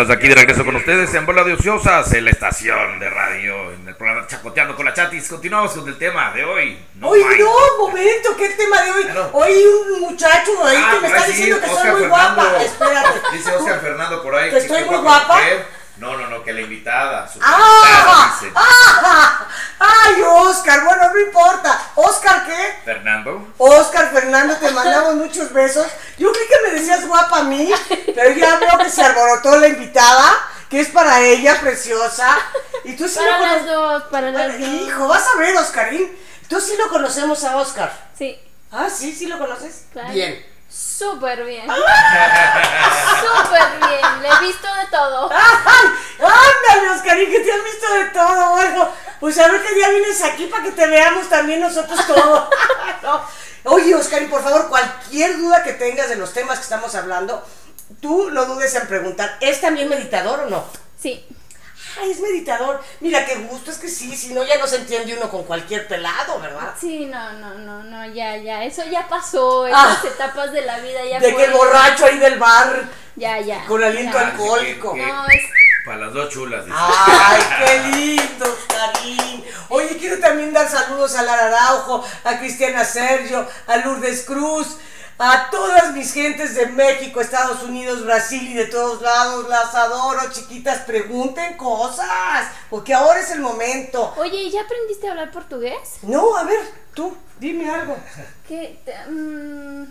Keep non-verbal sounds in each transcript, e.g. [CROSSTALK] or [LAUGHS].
Estás aquí de regreso con ustedes en Bola de Ociosas, en la estación de radio, en el programa Chacoteando con la Chatis. Continuamos con el tema de hoy. No Oye, no, momento, ¿qué tema de hoy? Hoy un muchacho ahí ah, que me está diciendo que soy muy guapa. Espérate. [LAUGHS] Dice Oscar Fernando por ahí. ¿Que estoy muy guapa? No, no, no, que la invitada. Su ¡Ah! ¡Ah! ¡Ay, Oscar! Bueno, no importa. ¿Oscar qué? Fernando. Oscar Fernando, te mandamos muchos besos. Yo creí que me decías guapa a mí, pero ya veo que se alborotó la invitada, que es para ella, preciosa. Y tú sí para las dos, para las dos. Hijo, vas a ver, Oscarín. Tú sí lo conocemos a Oscar. Sí. Ah, sí, sí lo conoces. Claro. Bien. Súper bien. Súper bien. Le he visto de todo. [LAUGHS] Ándale, Oscarín, que te has visto de todo. Bueno, pues a ver qué día vienes aquí para que te veamos también nosotros todo. [LAUGHS] Oye, Oscarín, por favor, cualquier duda que tengas de los temas que estamos hablando, tú no dudes en preguntar. ¿Es también meditador o no? Sí. Ay, es meditador. Mira qué gusto, es que sí, si no ya no se entiende uno con cualquier pelado, ¿verdad? Sí, no, no, no, no, ya, ya, eso ya pasó, esas ah. etapas de la vida ya De que el borracho ahí del bar. Ya, ya. Con aliento alcohólico. no, es... Para las dos chulas. Ay, [LAUGHS] qué lindo, Karim. Oye, quiero también dar saludos a Lara Araujo, a Cristiana Sergio, a Lourdes Cruz, a todas mis gentes de México, Estados Unidos, Brasil y de todos lados, las adoro, chiquitas, pregunten cosas, porque ahora es el momento. Oye, ¿ya aprendiste a hablar portugués? No, a ver, tú, dime algo. Que, um,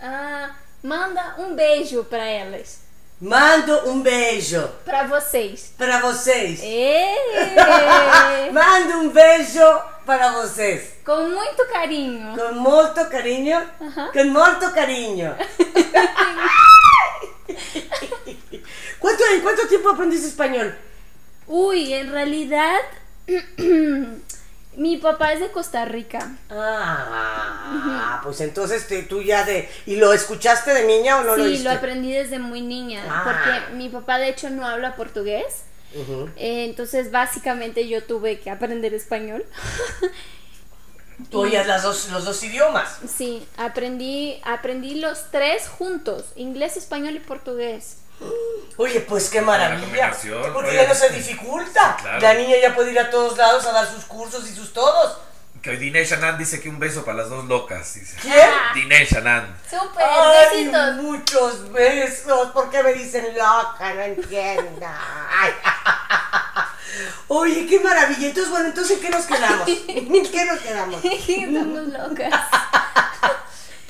ah, manda um beijo para elas. Mando um beijo. Para vocês. Para vocês. [LAUGHS] Mando um beijo para vocês. Com muito carinho. Com muito carinho. Uh -huh. Com muito carinho. [LAUGHS] ¿Cuánto, ¿Cuánto tiempo aprendiste español? Uy, en realidad [CLEARS THROAT] mi papá es de Costa Rica. Ah, pues entonces tú ya de... ¿Y lo escuchaste de niña o no lo Sí, lo aprendí desde muy niña, ah. porque mi papá de hecho no habla portugués. Eh, entonces básicamente yo tuve que aprender español. Tú oías las dos, los dos idiomas. Sí, aprendí, aprendí los tres juntos, inglés, español y portugués. Oye, pues qué maravilla. Porque ya no se dificulta. La niña ya puede ir a todos lados a dar sus cursos y sus todos. Que hoy Dinesh Anand dice que un beso para las dos locas. Dice. ¿Quién? Dinesh Anand. Súper, besitos. Muchos besos. ¿Por qué me dicen loca? No entiendo. Oye, qué maravilla. Entonces, bueno, entonces, ¿qué nos quedamos? ¿Qué nos quedamos? [LAUGHS] Estamos locas. [LAUGHS]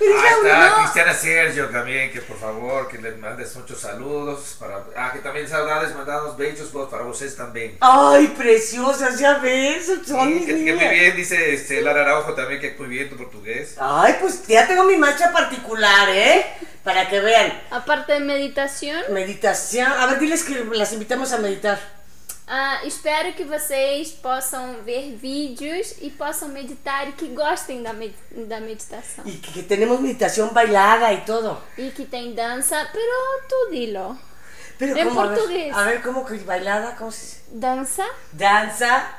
Pero ah, está Cristiana Sergio también, que por favor, que le mandes muchos saludos. Para, ah, que también saudades, mandamos besos para ustedes también. Ay, preciosas, ya ves. Son sí, que, que, muy bien, dice este, Lara Araujo también, que muy bien tu portugués. Ay, pues ya tengo mi marcha particular, ¿eh? Para que vean. Aparte de meditación. Meditación. A ver, diles que las invitamos a meditar. Ah, espero que vocês possam ver vídeos e possam meditar e que gostem da, med da meditação. E que, que temos meditação bailada e tudo. E que tem dança, pero tu dilo. Pero em português. A ver, a ver, como que bailada? Como se... Dança. Dança.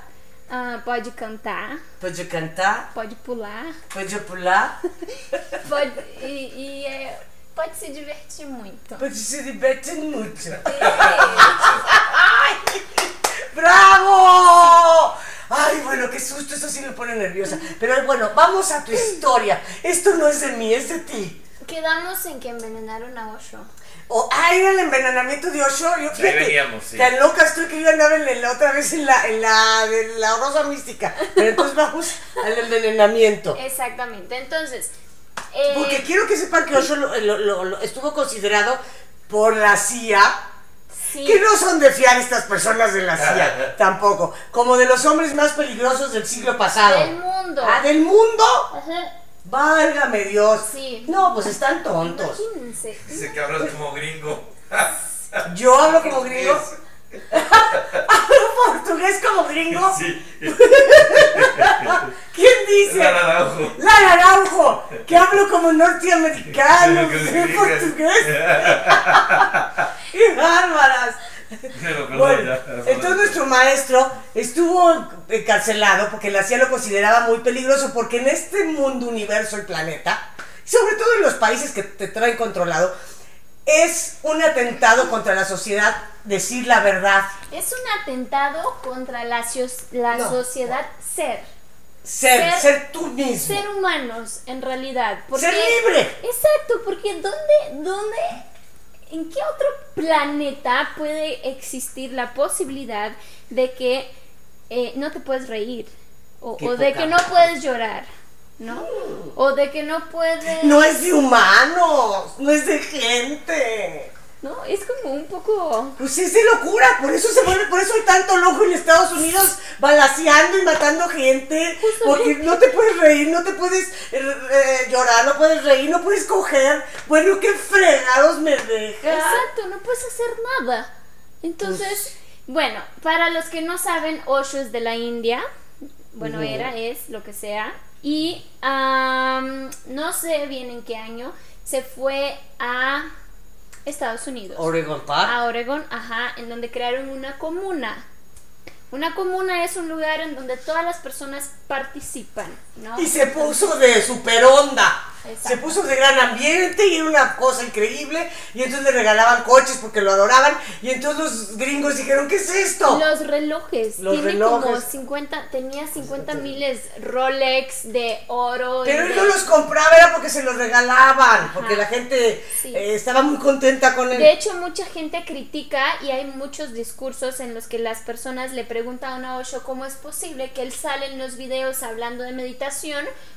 Ah, pode cantar. Pode cantar. Pode pular. Pode pular. [LAUGHS] pode, e, e é, pode se divertir muito. Pode se divertir muito. Ai! [LAUGHS] sí me pone nerviosa. Pero bueno, vamos a tu historia. Esto no es de mí, es de ti. Quedamos en que envenenaron a Osho. Oh, ah, era el envenenamiento de Osho. Yo, fíjate, Ahí veníamos, sí. Tan loca estoy que yo andaba en la, otra vez en la, en la, de la rosa mística. Pero entonces vamos al envenenamiento. Exactamente. Entonces. Eh... Porque quiero que sepan que Osho lo, estuvo considerado por la CIA que no son de fiar estas personas de la CIA, [LAUGHS] tampoco. Como de los hombres más peligrosos del siglo pasado. Del mundo. ¿Ah, del mundo? Ajá. Válgame Dios. Sí. No, pues están tontos. Imagínense. Dice que hablas como gringo. ¿Yo hablo como gringo? [LAUGHS] [LAUGHS] ¿Hablo portugués como gringo? Sí. [LAUGHS] ¿Quién dice? La Araujo. La Araujo. Que hablo como norteamericano. Sí, portugués. [LAUGHS] ¡Qué bárbaras! bueno, entonces nuestro maestro estuvo encarcelado porque la CIA lo consideraba muy peligroso porque en este mundo, universo, el planeta, sobre todo en los países que te traen controlado, es un atentado contra la sociedad decir la verdad. Es un atentado contra la, la sociedad ser. Ser, ser, tú mismo. Ser humanos, en realidad. ser libre. Exacto, porque ¿dónde, dónde, en qué otro planeta puede existir la posibilidad de que eh, no te puedes reír? O, o de que no puedes llorar. ¿No? O de que no puedes... No es de humanos, no es de gente. No, es como un poco... Pues es de locura, por eso se vuelve, por eso hay tanto loco en Estados Unidos balaseando y matando gente, porque no te puedes reír, no te puedes eh, eh, llorar, no puedes reír, no puedes coger. Bueno, qué fregados me dejan. Exacto, no puedes hacer nada. Entonces, pues bueno, para los que no saben, Osho es de la India. Bueno, era, es, lo que sea. Y no sé bien en qué año se fue a Estados Unidos. Oregon A Oregon, ajá, en donde crearon una comuna. Una comuna es un lugar en donde todas las personas participan, ¿no? Y se puso de super onda. Se puso de gran ambiente y era una cosa increíble. Y entonces le regalaban coches porque lo adoraban. Y entonces los gringos dijeron, ¿qué es esto? Los relojes. Los Tiene relojes. como 50, tenía 50 miles Rolex de oro. Pero él no los compraba, era porque se los regalaban. Porque la gente eh, estaba muy contenta con él. De hecho, mucha gente critica y hay muchos discursos en los que las personas le preguntan a Osho cómo es posible que él sale en los videos hablando de meditación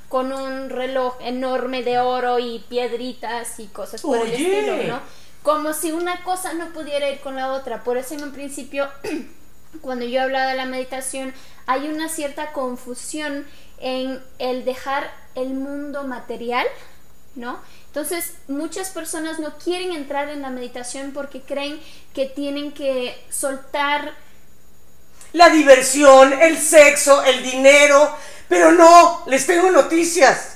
con un reloj enorme de oro y piedritas y cosas por el estilo, ¿no? Como si una cosa no pudiera ir con la otra. Por eso en un principio, [CLEARS THROAT] cuando yo hablaba de la meditación, hay una cierta confusión en el dejar el mundo material, ¿no? Entonces, muchas personas no quieren entrar en la meditación porque creen que tienen que soltar la diversión, el sexo, el dinero, pero no, les tengo noticias.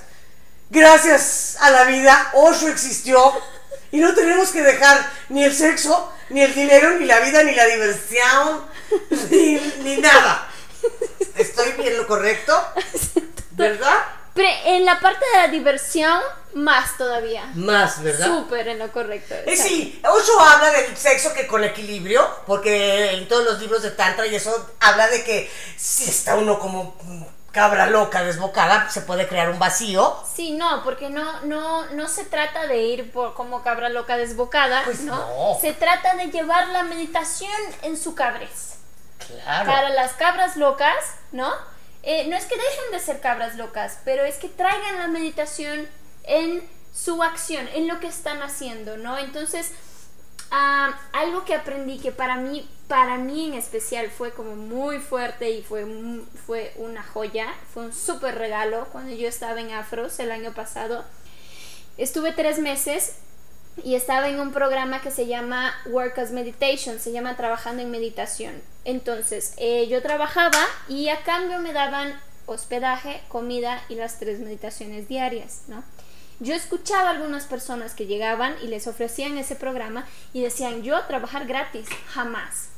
Gracias a la vida, Osho existió y no tenemos que dejar ni el sexo, ni el dinero, ni la vida, ni la diversión, ni, nada. ¿Estoy bien lo correcto? [LAUGHS] ¿Verdad? Pero en la parte de la diversión, más todavía. Más, ¿verdad? Súper en lo correcto. Eh, sí, Osho habla del sexo que con equilibrio, porque en todos los libros de Tantra y eso habla de que si está uno como cabra loca, desbocada, se puede crear un vacío. Sí, no, porque no, no, no se trata de ir por como cabra loca desbocada, pues ¿no? Se trata de llevar la meditación en su cabrez. Claro. Para las cabras locas, ¿no? Eh, no es que dejen de ser cabras locas, pero es que traigan la meditación en su acción, en lo que están haciendo, ¿no? Entonces, algo que aprendí que para mí, para mí en especial fue como muy fuerte y fue, fue una joya, fue un súper regalo cuando yo estaba en Afros el año pasado. Estuve tres meses y estaba en un programa que se llama Work as Meditation, se llama Trabajando en Meditación. Entonces, eh, yo trabajaba y a cambio me daban hospedaje, comida y las tres meditaciones diarias, ¿no? Yo escuchaba a algunas personas que llegaban y les ofrecían ese programa y decían, yo trabajar gratis, jamás.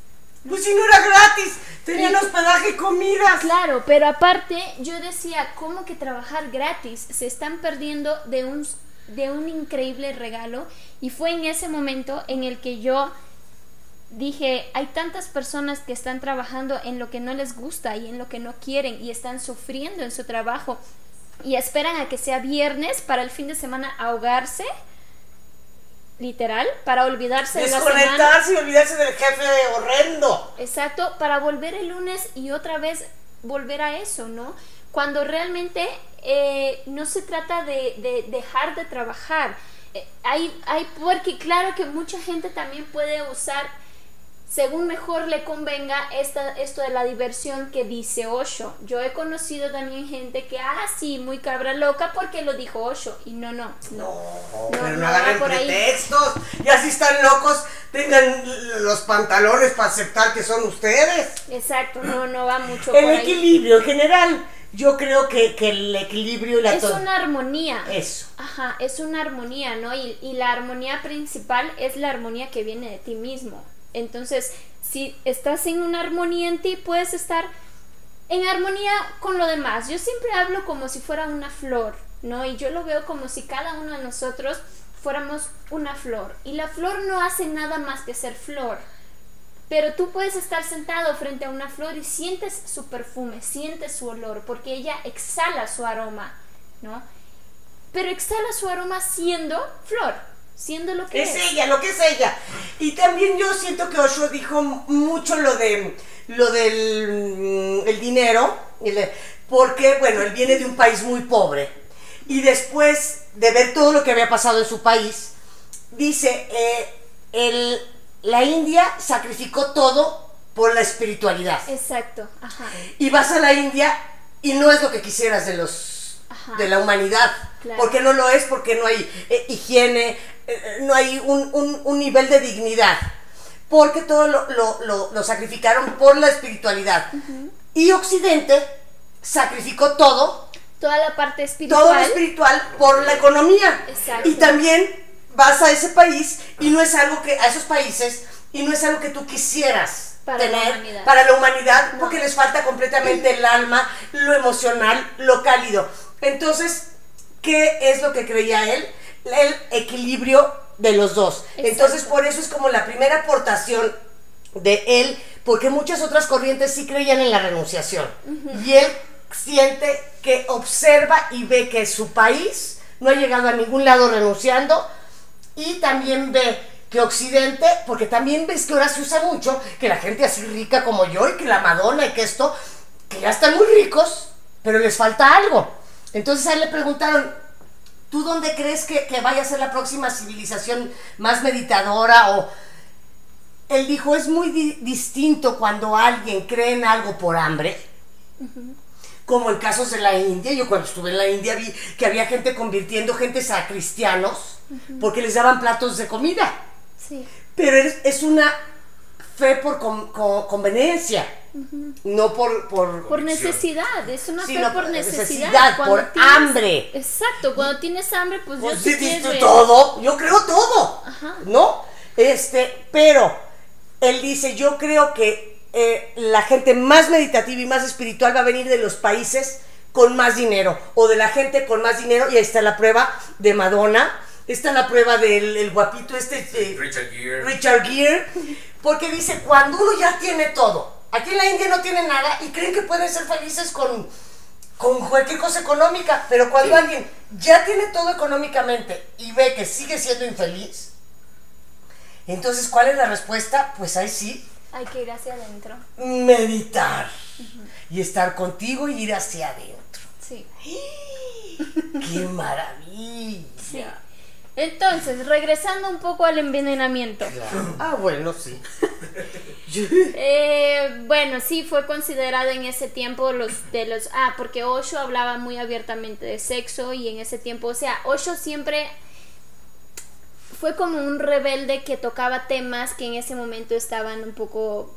Pues si no era gratis, tenían hospedaje y comida. Claro, pero aparte yo decía, ¿cómo que trabajar gratis? Se están perdiendo de un, de un increíble regalo. Y fue en ese momento en el que yo dije, hay tantas personas que están trabajando en lo que no les gusta y en lo que no quieren y están sufriendo en su trabajo y esperan a que sea viernes para el fin de semana ahogarse literal, para olvidarse de la semana. y olvidarse del jefe horrendo. Exacto, para volver el lunes y otra vez volver a eso, ¿no? Cuando realmente eh, no se trata de, dejar de trabajar. Eh, hay, hay, porque claro que mucha gente también puede usar según mejor le convenga esta, esto de la diversión que dice Osho. Yo he conocido también gente que, ah, sí, muy cabra loca porque lo dijo Osho. Y no, no. No, no pero no, hagan pretextos. Y así están locos, tengan los pantalones para aceptar que son ustedes. Exacto, no, no va mucho El equilibrio en general. Yo creo que, el equilibrio y la Es una armonía. Eso. Ajá, es una armonía, ¿no? Y, y la armonía principal es la armonía que viene de ti mismo. Entonces, si estás en una armonía en ti, puedes estar en armonía con lo demás. Yo siempre hablo como si fuera una flor, ¿no? Y yo lo veo como si cada uno de nosotros fuéramos una flor y la flor no hace nada más que ser flor. Pero tú puedes estar sentado frente a una flor y sientes su perfume, sientes su olor, porque ella exhala su aroma, ¿no? Pero exhala su aroma siendo flor, siendo lo que es. Es ella, lo que es ella. Y también yo siento que Osho dijo mucho lo de lo del mm, el dinero, porque, bueno, él viene de un país muy pobre. Y después de ver todo lo que había pasado en su país, dice, eh, el la India sacrificó todo por la espiritualidad. Exacto, ajá. Y vas a la India y no es lo que quisieras de los de la humanidad, porque no lo es, porque no hay eh, higiene, eh, no hay un, nivel de dignidad, porque todo lo, sacrificaron por la espiritualidad. Y Occidente sacrificó todo. Toda la parte espiritual. Todo lo espiritual por la economía. Exacto. Y también vas a ese país y no es algo que, a esos países, y no es algo que tú quisieras tener para la humanidad, porque les falta completamente el alma, lo emocional, lo cálido. Entonces, ¿qué es lo que creía él? El equilibrio de los dos. Entonces, por eso es como la primera aportación de él, porque muchas otras corrientes sí creían en la renunciación. Y él siente que observa y ve que su país no ha llegado a ningún lado renunciando, y también ve que Occidente, porque también ves que ahora se usa mucho, que la gente así rica como yo y que la Madonna y que esto, que ya están muy ricos, pero les falta algo. Entonces a él le preguntaron, ¿tú dónde crees que, vaya a ser la próxima civilización más meditadora? O él dijo, es muy distinto cuando alguien cree en algo por hambre, como en casos de la India. Yo cuando estuve en la India vi que había gente convirtiendo gente a cristianos porque les daban platos de comida. Sí. Pero es, una fe por conveniencia, no por, por... necesidad, es una fe por necesidad. por hambre. Exacto, cuando tienes hambre, pues, pues yo sí, todo, yo creo todo, ¿no? Este, pero él dice, yo creo que eh, la gente más meditativa y más espiritual va a venir de los países con más dinero o de la gente con más dinero y ahí está la prueba de Madonna Está la prueba del guapito este. Eh, Richard Gere. Richard Gere. Porque dice, cuando uno ya tiene todo, aquí en la India no tiene nada y creen que pueden ser felices con, con cualquier cosa económica, pero cuando alguien ya tiene todo económicamente y ve que sigue siendo infeliz, entonces, ¿cuál es la respuesta? Pues ahí sí. Hay que ir hacia adentro. Meditar. Y estar contigo y ir hacia adentro. Sí. ¡Qué maravilla! Sí. Entonces, regresando un poco al envenenamiento. Ah, bueno, sí. [LAUGHS] Eh, bueno, sí, fue considerado en ese tiempo los de los... Ah, porque Osho hablaba muy abiertamente de sexo y en ese tiempo, o sea, Osho siempre fue como un rebelde que tocaba temas que en ese momento estaban un poco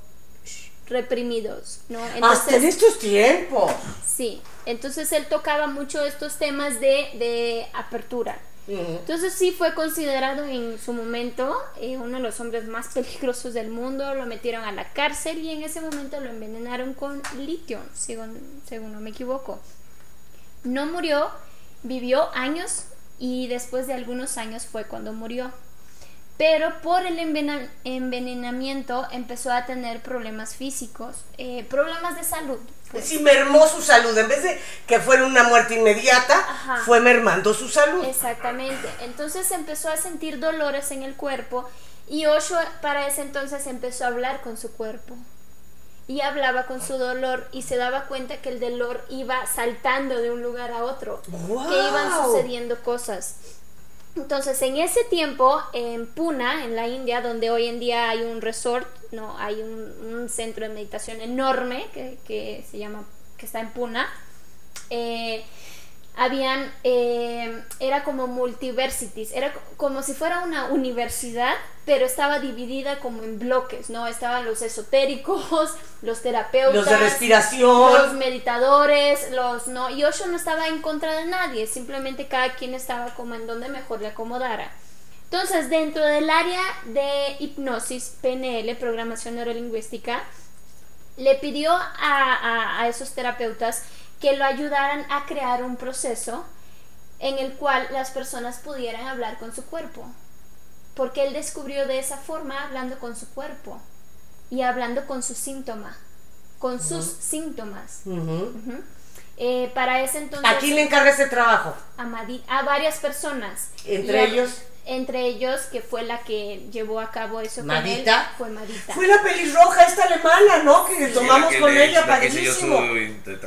reprimidos, ¿no? Hasta en estos tiempos. Sí, entonces él tocaba mucho estos temas de, de apertura. Entonces sí fue considerado en su momento eh, uno de los hombres más peligrosos del mundo, lo metieron a la cárcel y en ese momento lo envenenaron con litio, según, según no me equivoco. No murió, vivió años y después de algunos años fue cuando murió pero por el envenenamiento empezó a tener problemas físicos, eh, problemas de salud. Pues. Sí, mermó su salud. En vez de que fuera una muerte inmediata, fue mermando su salud. Exactamente. Entonces empezó a sentir dolores en el cuerpo y Osho para ese entonces empezó a hablar con su cuerpo. Y hablaba con su dolor y se daba cuenta que el dolor iba saltando de un lugar a otro, que iban sucediendo cosas. Entonces, en ese tiempo, en Puna, en la India, donde hoy en día hay un resort, no, hay un, centro de meditación enorme que, se llama, que está en Puna, eh, habían, eh, era como multiversities, era como si fuera una universidad, pero estaba dividida como en bloques, ¿no? Estaban los esotéricos, [LAUGHS] los terapeutas, los de respiración, los meditadores, los, ¿no? Y Osho no estaba en contra de nadie, simplemente cada quien estaba como en donde mejor le acomodara. Entonces, dentro del área de hipnosis, PNL, programación neurolingüística, le pidió a, a esos terapeutas que lo ayudaran a crear un proceso en el cual las personas pudieran hablar con su cuerpo. Porque él descubrió de esa forma hablando con su cuerpo y hablando con su síntoma, con sus síntomas. Eh, para ese entonces... ¿A quién le encarga ese trabajo? A, a varias personas. ¿Entre ellos? entre ellos, que fue la que llevó a cabo eso ¿Madita? fue Madita. Fue la pelirroja esta alemana, ¿no? Que tomamos con ella, padrísimo.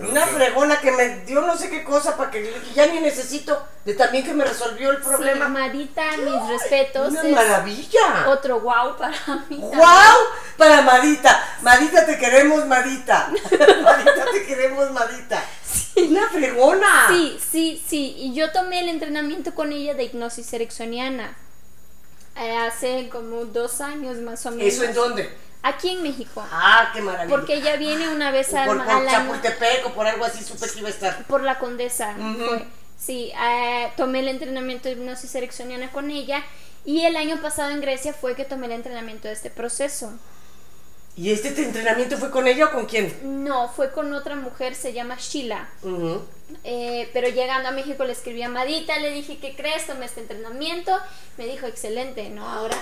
Una fregona que me dio no sé qué cosa para que ya ni necesito de también que me resolvió el problema. Madita, mis respetos. Una maravilla. Otro wow para mí. Wow para Madita. Madita te queremos, Madita. [LAUGHS] Madita te queremos, Madita. Una fregona. Sí, sí, sí. Y yo tomé el entrenamiento con ella de hipnosis ericksoniana. Eh, hace como dos años más o menos. ¿Eso en dónde? Aquí en México. Ah, qué maravilla. Porque ella viene una vez al, por, por Chapultepec o por algo así, supe que iba a estar. Por la Condesa. fue. Sí, eh, tomé el entrenamiento de hipnosis ericksoniana con ella. Y el año pasado en Grecia fue que tomé el entrenamiento de este proceso. ¿Y este entrenamiento fue con ella o con quién? No, fue con otra mujer, se llama Sheila. Eh, pero llegando a México le escribí a Madita, le dije, ¿qué crees? Tomé este entrenamiento. Me dijo, excelente, ¿no? Ahora.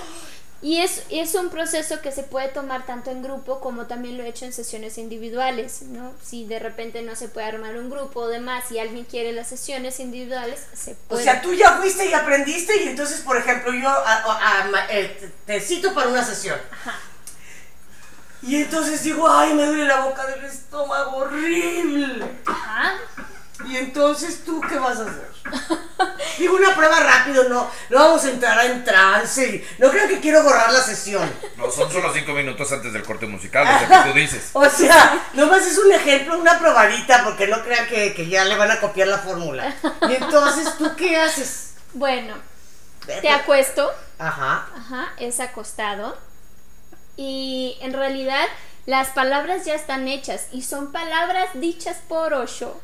Y es, es un proceso que se puede tomar tanto en grupo como también lo he hecho en sesiones individuales, ¿no? Si de repente no se puede armar un grupo o demás y alguien quiere las sesiones individuales, se puede. O sea, tú ya fuiste y aprendiste y entonces, por ejemplo, yo eh, te cito para una sesión. Ajá y entonces digo, ay, me duele la boca del estómago horrible. Ajá. Y entonces, ¿tú qué vas a hacer? [LAUGHS] Digo, una prueba rápido, no, no vamos a entrar en trance. No creo que quiero borrar la sesión. No, son solo cinco minutos antes del corte musical, lo que tú [LAUGHS] dices. O sea, nomás es un ejemplo, una probadita, porque no crean que, que ya le van a copiar la fórmula. Y entonces, ¿tú qué haces? Bueno, te acuesto. Ajá. Ajá, es acostado y en realidad las palabras ya están hechas y son palabras dichas por Osho.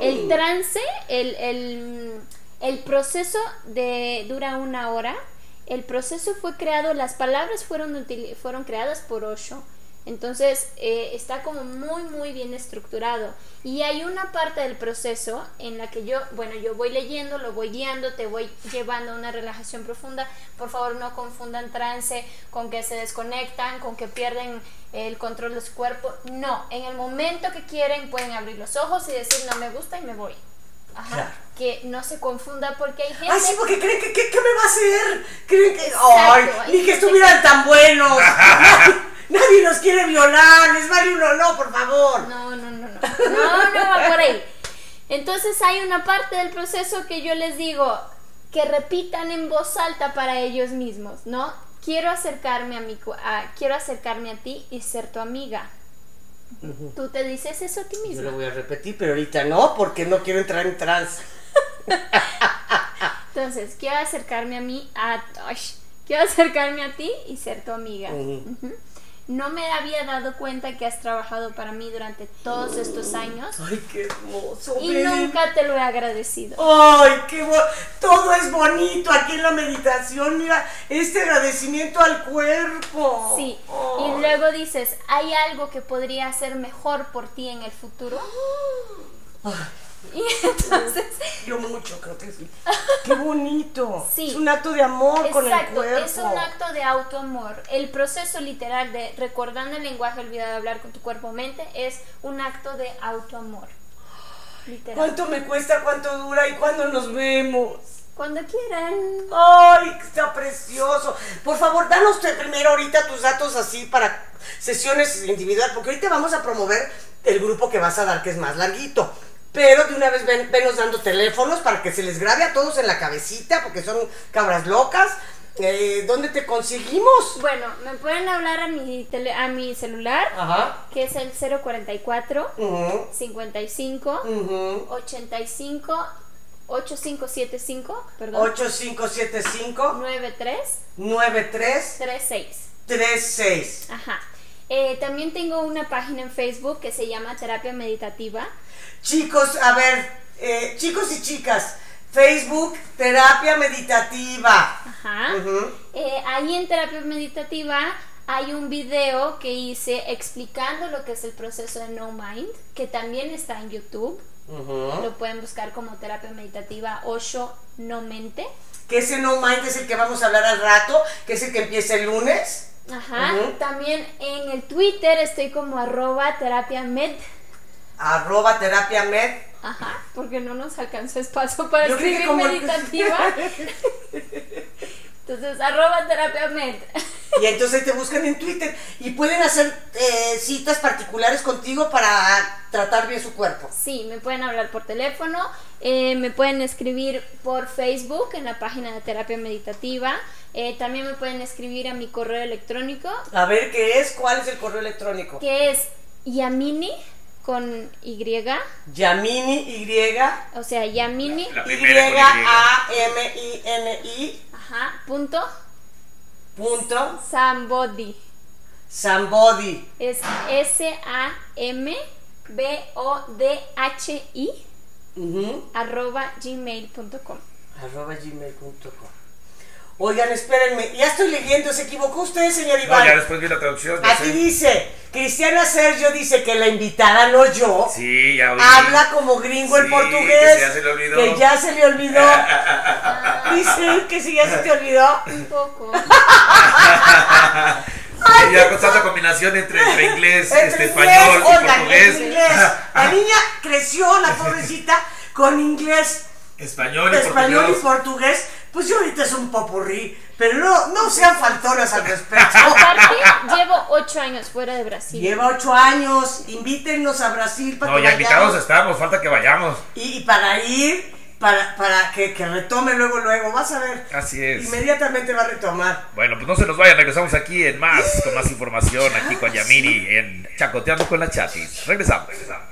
El trance, el, el, proceso de, dura una hora. El proceso fue creado, las palabras fueron, fueron creadas por Osho. Entonces eh, está como muy muy bien estructurado y hay una parte del proceso en la que yo, bueno, yo voy leyendo, lo voy guiando, te voy llevando a una relajación profunda. Por favor no confundan trance con que se desconectan, con que pierden el control de su cuerpo. No, en el momento que quieren pueden abrir los ojos y decir no me gusta y me voy. Ajá. Que no se confunda porque hay gente. Ay, sí, porque creen que, ¿qué me va a hacer? Creen que. ¡Ay! Ni que estuvieran tan buenos. [LAUGHS] Nadie nos quiere violar, les vale uno no, por favor. No, no, no, no. No, no va por ahí. Entonces hay una parte del proceso que yo les digo que repitan en voz alta para ellos mismos, ¿no? Quiero acercarme a mi quiero acercarme a ti y ser tu amiga. Tú te dices eso a ti mismo. Yo lo voy a repetir, pero ahorita no, porque no quiero entrar en trance. [LAUGHS] Entonces, quiero acercarme a mí, a, quiero acercarme a ti y ser tu amiga no me había dado cuenta que has trabajado para mí durante todos estos años. Ay, qué hermoso. Y nunca te lo he agradecido. Ay, qué bueno. Todo es bonito aquí en la meditación. Mira, este agradecimiento al cuerpo. Sí. Y luego dices, ¿hay algo que podría hacer mejor por ti en el futuro? Ay. [LAUGHS] Y entonces. Yo mucho, creo que sí. Qué bonito. [LAUGHS] Sí. Es un acto de amor con el cuerpo. Es un acto de autoamor. El proceso literal de recordando el lenguaje olvidado de hablar con tu cuerpo-mente es un acto de autoamor. [GASPS] Literal. ¿Cuánto me cuesta? ¿Cuánto dura? ¿Y cuándo nos vemos? Cuando quieran. ¡Ay, está precioso! Por favor, danos primero ahorita tus datos así para sesiones individuales, porque ahorita vamos a promover el grupo que vas a dar, que es más larguito. Pero de una vez ven, venos dando teléfonos para que se les grabe a todos en la cabecita, porque son cabras locas. Eh, ¿Dónde te conseguimos? Bueno, me pueden hablar a mi, a mi celular, que es el 044 55 85 8575, perdón. 8575 93 93 36 36. Ajá. Eh, también tengo una página en Facebook que se llama Terapia Meditativa. Chicos, a ver, eh, chicos y chicas, Facebook, terapia meditativa. Ajá. Eh, ahí en terapia meditativa hay un video que hice explicando lo que es el proceso de No Mind, que también está en YouTube. Lo pueden buscar como terapia meditativa Osho No Mente. Que ese No Mind es el que vamos a hablar al rato, que es el que empieza el lunes. Ajá. También en el Twitter estoy como arroba terapia med. Arroba terapia med. Ajá, porque no nos alcanzó espacio para escribir meditativa. [LAUGHS] [LAUGHS] Entonces, arroba terapia med. Y entonces te buscan en Twitter y pueden hacer eh, citas particulares contigo para tratar bien su cuerpo. Sí, me pueden hablar por teléfono, eh, me pueden escribir por Facebook en la página de terapia meditativa. Eh, también me pueden escribir a mi correo electrónico. A ver, ¿qué es? ¿Cuál es el correo electrónico? Que es Yamini con Y. Yamini Y. O sea, Yamini. Y-A-M-I-N-I. Ajá, punto. Punto. Somebody. Somebody. Es S-A-M-B-O-D-H-I. Arroba gmail.com. Arroba gmail.com. Oigan, espérenme, ya estoy leyendo, ¿se equivocó usted, señor Iván? No, ya después vi la traducción. Aquí dice, Cristiana Sergio dice que la invitada, no yo, sí, ya habla como gringo el portugués, que ya se le olvidó. Que ya se le olvidó. [LAUGHS] dice que si ya se te olvidó. Un poco. Ay, ya con tanta combinación entre, entre inglés, este, español y portugués. Inglés. La niña creció, la pobrecita, con inglés. Español y español y portugués pues yo ahorita es un popurrí, pero no, no sean faltonas al respecto. Aparte, llevo ocho años fuera de Brasil. Lleva ocho años, invítennos a Brasil para no, ya invitados estamos, falta que vayamos. Y, para ir, para, para que, que, retome luego, luego, vas a ver. Así es. Inmediatamente va a retomar. Bueno, pues no se nos vayan, regresamos aquí en más, con más información, aquí con Yamini, en Chacoteando con la Chatis. Regresamos, regresamos.